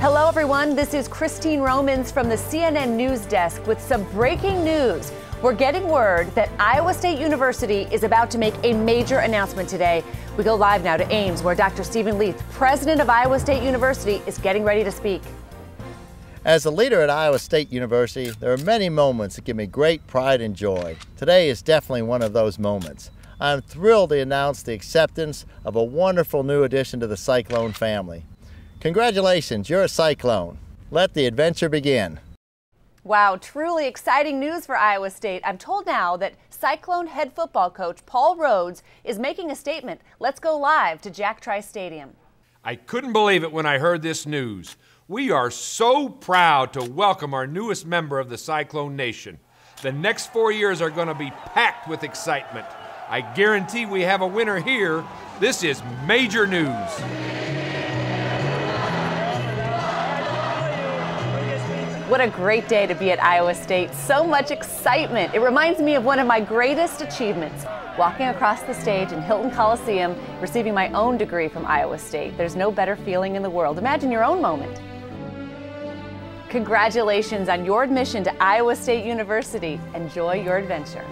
Hello, everyone. This is Christine Romans from the CNN News Desk with some breaking news. We're getting word that Iowa State University is about to make a major announcement today. We go live now to Ames, where Dr. Steven Leath, president of Iowa State University, is getting ready to speak. As a leader at Iowa State University, there are many moments that give me great pride and joy. Today is definitely one of those moments. I'm thrilled to announce the acceptance of a wonderful new addition to the Cyclone family. Congratulations, you're a Cyclone. Let the adventure begin. Wow, truly exciting news for Iowa State. I'm told now that Cyclone head football coach Paul Rhoads is making a statement. Let's go live to Jack Trice Stadium. I couldn't believe it when I heard this news. We are so proud to welcome our newest member of the Cyclone Nation. The next four years are going to be packed with excitement. I guarantee we have a winner here. This is major news. What a great day to be at Iowa State. So much excitement. It reminds me of one of my greatest achievements walking across the stage in Hilton Coliseum, receiving my own degree from Iowa State. There's no better feeling in the world. Imagine your own moment. Congratulations on your admission to Iowa State University. Enjoy your adventure.